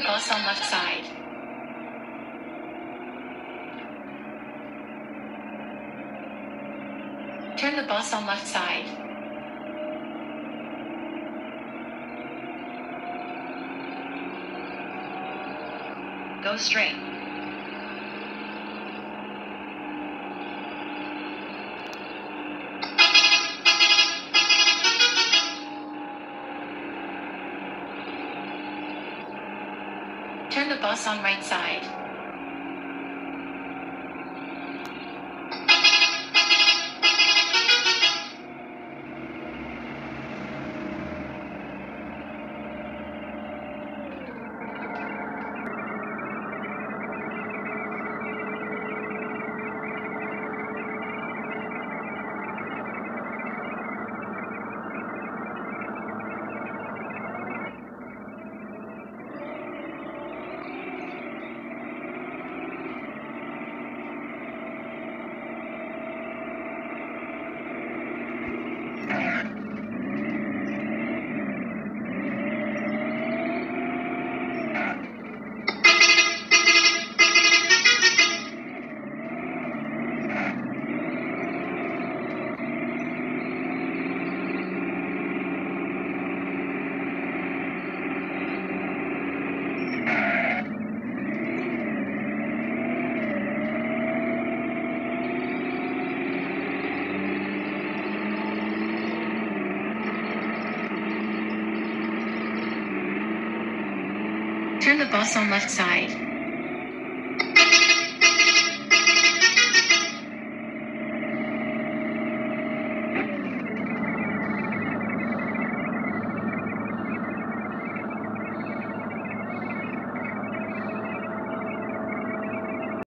bus on left side. Turn the bus on left side. Go straight. Turn the bus on right side. Turn the bus on left side.